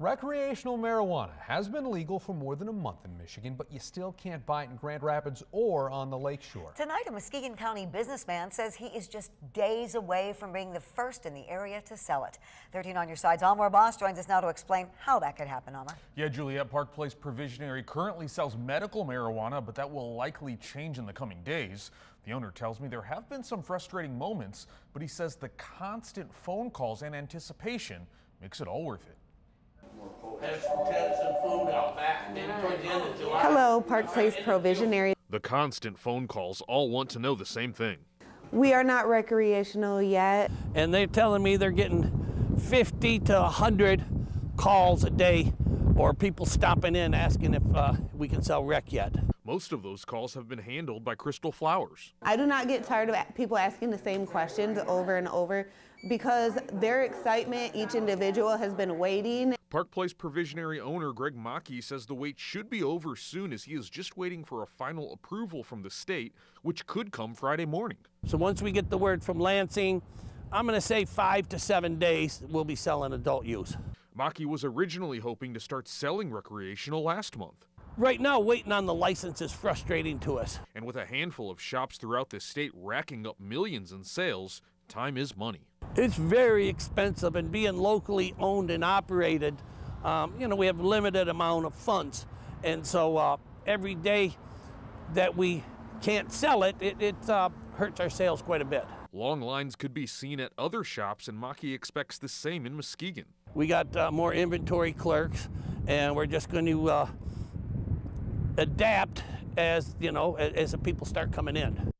Recreational marijuana has been legal for more than a month in Michigan, but you still can't buy it in Grand Rapids or on the lakeshore. Tonight, a Muskegon County businessman says he is just days away from being the first in the area to sell it. 13 on your side's Almar Boss joins us now to explain how that could happen, Almar. Yeah, Juliet Park Place Provisionary currently sells medical marijuana, but that will likely change in the coming days. The owner tells me there have been some frustrating moments, but he says the constant phone calls and anticipation makes it all worth it. Have tents and food out back, maybe towards the end of July. Hello, Park Place Provisionary. The constant phone calls all want to know the same thing. We are not recreational yet. And they're telling me they're getting 50 to 100 calls a day or people stopping in asking if uh, we can sell rec yet. Most of those calls have been handled by Crystal Flowers. I do not get tired of people asking the same questions over and over because their excitement, each individual has been waiting. Park Place Provisionary owner Greg Mackey says the wait should be over soon as he is just waiting for a final approval from the state, which could come Friday morning. So once we get the word from Lansing, I'm going to say five to seven days we'll be selling adult use. Mackey was originally hoping to start selling recreational last month. Right now, waiting on the license is frustrating to us. And with a handful of shops throughout the state racking up millions in sales, time is money. It's very expensive, and being locally owned and operated, um, you know, we have a limited amount of funds, and so uh, every day that we can't sell it, it, it uh, hurts our sales quite a bit. Long lines could be seen at other shops, and Mackey expects the same in Muskegon. We got uh, more inventory clerks, and we're just going to uh, adapt as you know as, as the people start coming in.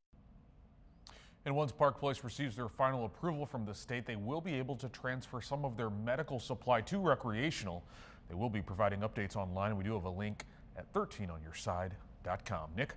And once Park Place receives their final approval from the state, they will be able to transfer some of their medical supply to recreational. They will be providing updates online. We do have a link at 13onyourside.com. Nick?